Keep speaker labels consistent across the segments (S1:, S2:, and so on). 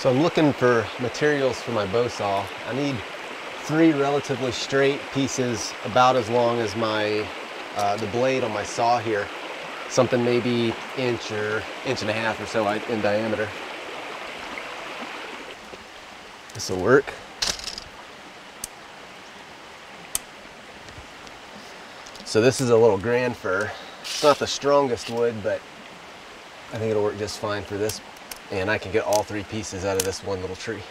S1: So I'm looking for materials for my bow saw. I need three relatively straight pieces about as long as my uh, the blade on my saw here. Something maybe inch or inch and a half or so in diameter. This will work. So this is a little grand fir. It's not the strongest wood, but I think it'll work just fine for this. And I can get all three pieces out of this one little tree.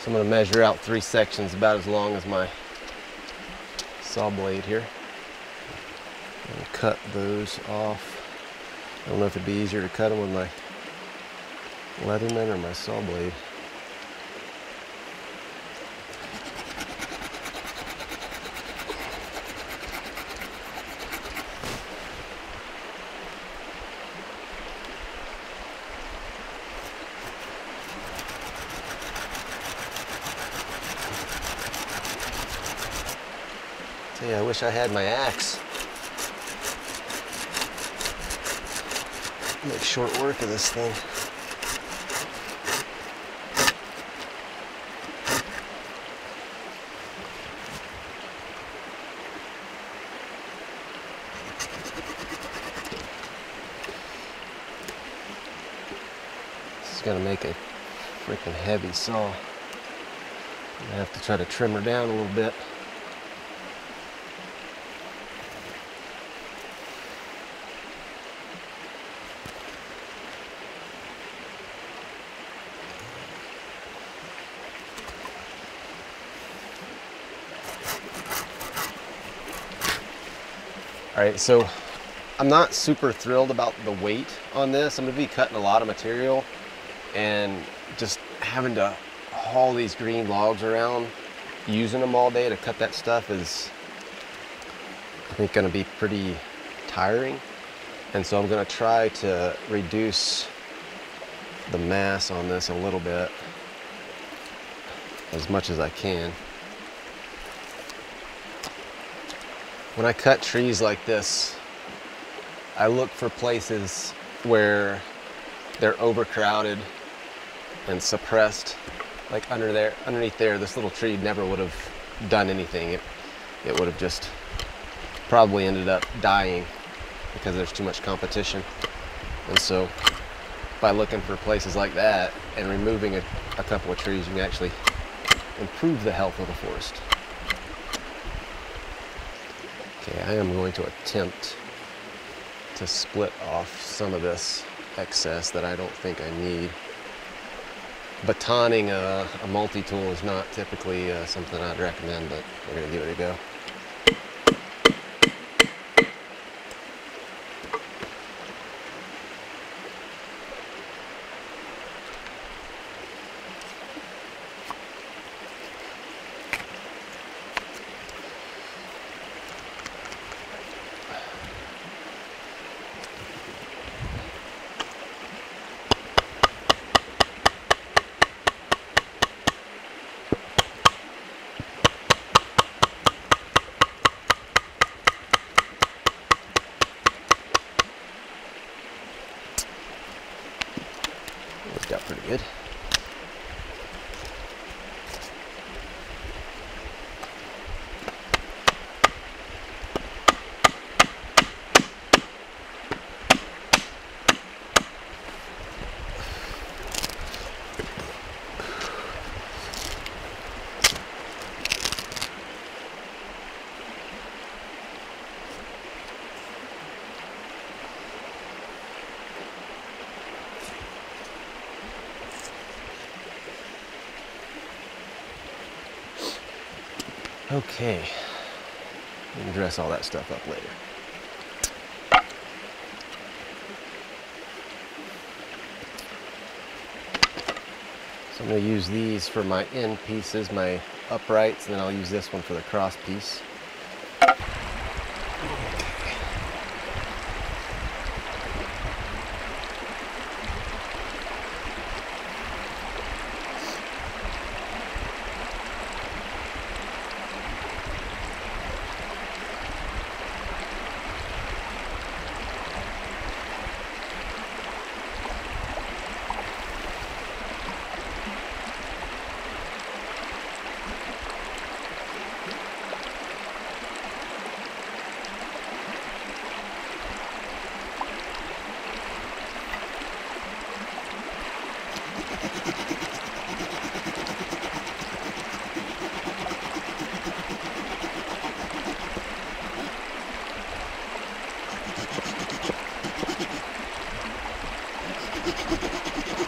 S1: So I'm going to measure out three sections about as long as my saw blade here. And cut those off. I don't know if it'd be easier to cut them with my Leatherman or my saw blade. Yeah, I wish I had my axe. Make short work of this thing. This is gonna make a freaking heavy saw. I have to try to trim her down a little bit. All right, so I'm not super thrilled about the weight on this. I'm gonna be cutting a lot of material and just having to haul these green logs around, using them all day to cut that stuff is, I think, gonna be pretty tiring. And so I'm gonna try to reduce the mass on this a little bit as much as I can. When I cut trees like this, I look for places where they're overcrowded and suppressed. Like under there, underneath there, this little tree never would have done anything. It, it would have just probably ended up dying because there's too much competition. And so by looking for places like that and removing a, a couple of trees, you can actually improve the health of the forest. Okay, I am going to attempt to split off some of this excess that I don't think I need. Batoning a, a multi-tool is not typically uh, something I'd recommend, but we're gonna give it a go. Okay. We can dress all that stuff up later. So I'm going to use these for my end pieces, my uprights, and then I'll use this one for the cross piece. ハハハハ!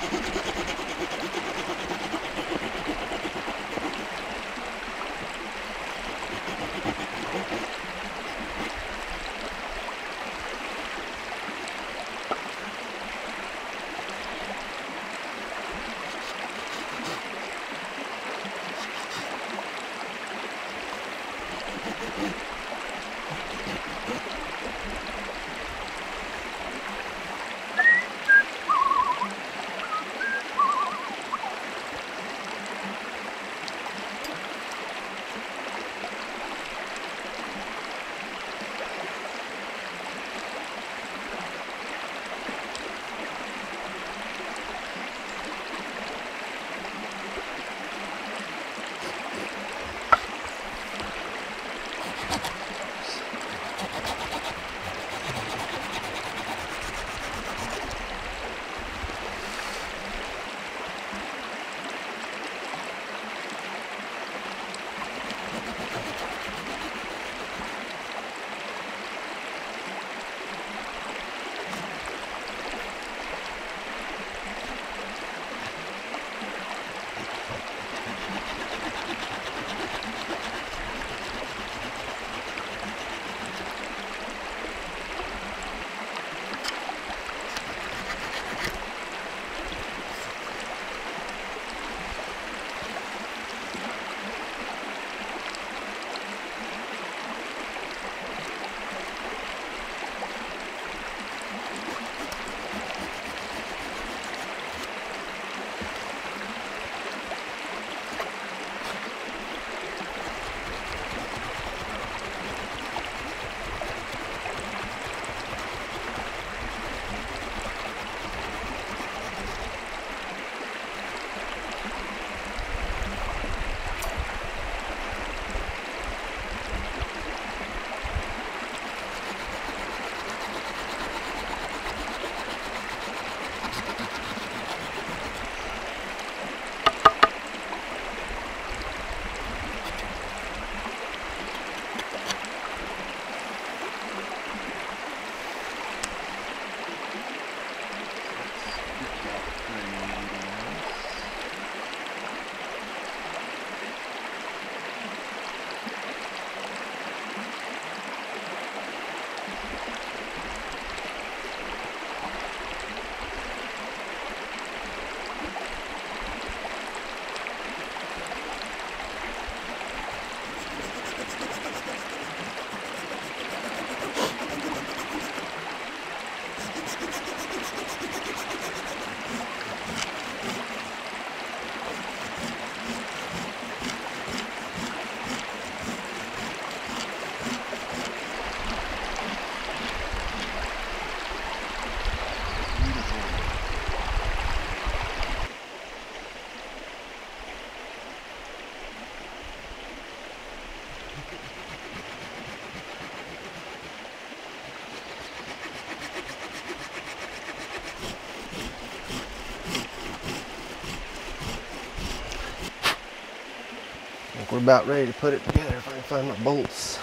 S1: About ready to put it together if I can find my bolts.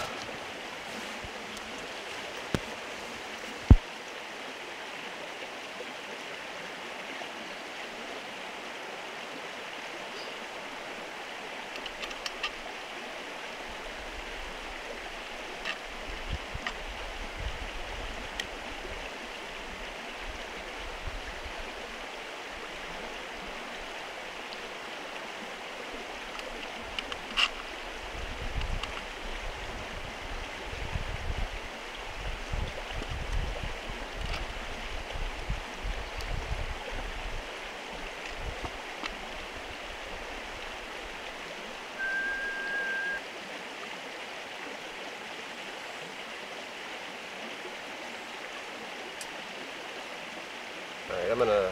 S1: Gonna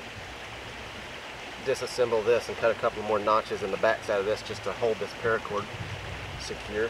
S1: disassemble this and cut a couple more notches in the back side of this just to hold this paracord secure.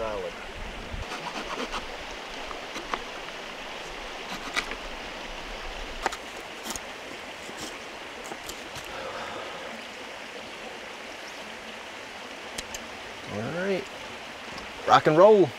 S1: Solid. All right, rock and roll.